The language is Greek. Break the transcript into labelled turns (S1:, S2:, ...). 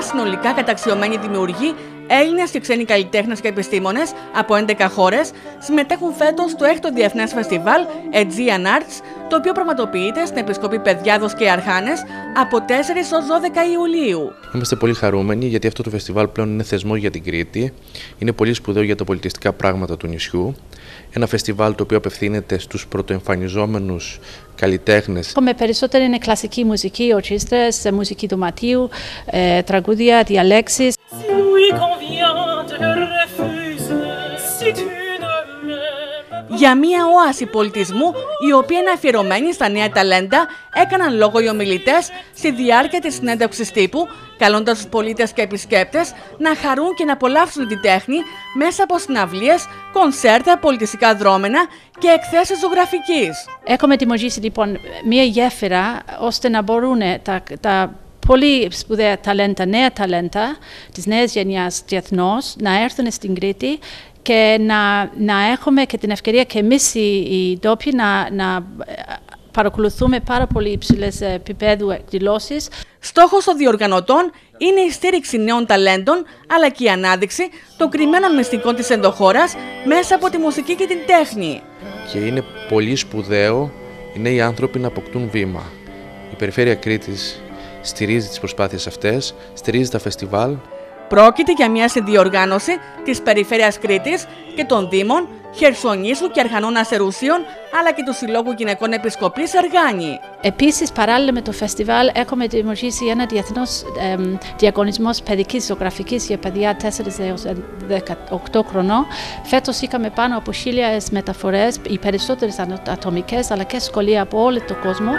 S1: συνολικά καταξιωμένοι δημιουργοί Έλληνες και ξένοι καλλιτέχνες και επιστήμονες από 11 χώρες συμμετέχουν φέτος στο 6ο Διεθνές Φεστιβάλ Aegean Arts, το οποίο πραγματοποιείται στην Επισκοπή Παιδιάδος και Αρχάνες από 4 έω 12 Ιουλίου.
S2: Είμαστε πολύ χαρούμενοι γιατί αυτό το φεστιβάλ πλέον είναι θεσμό για την Κρήτη. Είναι πολύ σπουδαίο για τα πολιτιστικά πράγματα του νησιού. Ένα φεστιβάλ το οποίο απευθύνεται στους πρωτοεμφανιζόμενους καλλιτέχνες.
S3: Με περισσότερο είναι κλασική μουσική, ορχήστρες, μουσική δωματίου, ε, τραγούδια, διαλέξεις.
S1: Για μία όαση πολιτισμού, η οποία είναι αφιερωμένη στα νέα ταλέντα, έκαναν λόγο οι ομιλητές στη διάρκεια της συνέντευξης τύπου, καλώντας τους πολίτες και επισκέπτες να χαρούν και να απολαύσουν τη τέχνη μέσα από συναυλίες, κονσέρτα, πολιτιστικά δρόμενα και εκθέσεις ζωγραφικής.
S3: Έχουμε δημιουργήσει λοιπόν μία γέφυρα ώστε να μπορούν τα, τα πολύ σπουδαία ταλέντα, νέα ταλέντα της νέας γενιάς διεθνώς να έρθουν στην Κρήτη και να, να έχουμε και την ευκαιρία και εμείς οι, οι ντόπιοι να, να παρακολουθούμε πάρα πολύ υψηλές επίπεδου εκδηλώσεις.
S1: Στόχος των διοργανωτών είναι η στήριξη νέων ταλέντων αλλά και η ανάδειξη των κρυμμένων μυστικών της ενδοχώρας μέσα από τη μουσική και την τέχνη.
S2: Και είναι πολύ σπουδαίο οι νέοι άνθρωποι να αποκτούν βήμα. Η Περιφέρεια Κρήτης στηρίζει τις προσπάθειες αυτές, στηρίζει τα φεστιβάλ.
S1: Πρόκειται για μια συνδιοργάνωση της Περιφέρειας Κρήτης και των Δήμων Χερσονήσου και Αρχανών Ασερουσίων, αλλά και του Συλλόγου Γυναικών Επισκοπής Αργάνη.
S3: Επίσης, παράλληλα με το φεστιβάλ, έχουμε δημιουργήσει ένα διεθνό διαγωνισμό παιδικής ζωγραφικής για παιδιά 4 έως 18 χρονών. Φέτος είχαμε πάνω από χίλιες μεταφορές, οι περισσότερες ατομικέ, αλλά και σχολεία από όλο τον κόσμο.